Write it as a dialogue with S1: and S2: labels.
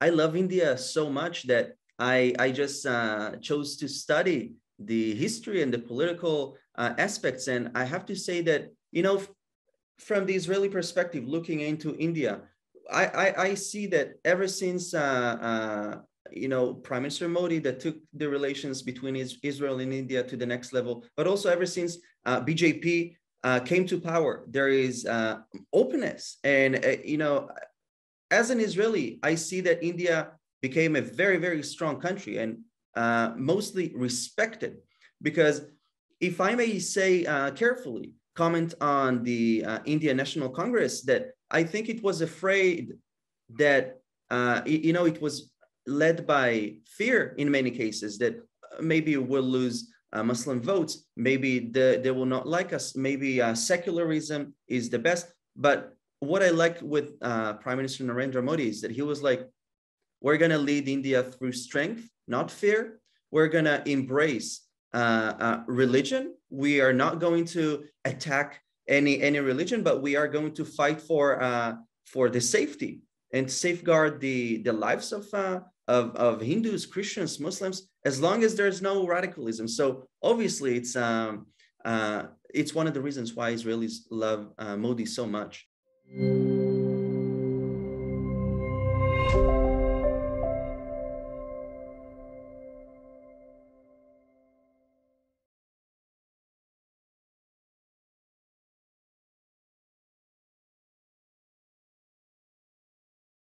S1: I love India so much that I, I just uh, chose to study the history and the political uh, aspects. And I have to say that, you know, from the Israeli perspective, looking into India, I, I, I see that ever since, uh, uh you know, Prime Minister Modi that took the relations between Israel and India to the next level, but also ever since uh, BJP uh, came to power, there is openness. And, you know, as an Israeli, I see that India became a very, very strong country and uh, mostly respected. Because if I may say uh, carefully, comment on the uh, India National Congress, that I think it was afraid that, uh, you know, it was led by fear in many cases that maybe we'll lose uh, Muslim votes, maybe the, they will not like us, maybe uh, secularism is the best. But what I like with uh, Prime Minister Narendra Modi is that he was like, we're going to lead India through strength, not fear. We're going to embrace uh, uh, religion. We are not going to attack any any religion, but we are going to fight for uh, for the safety and safeguard the the lives of, uh, of of Hindus, Christians, Muslims, as long as there's no radicalism. So obviously, it's um, uh, it's one of the reasons why Israelis love uh, Modi so much. Música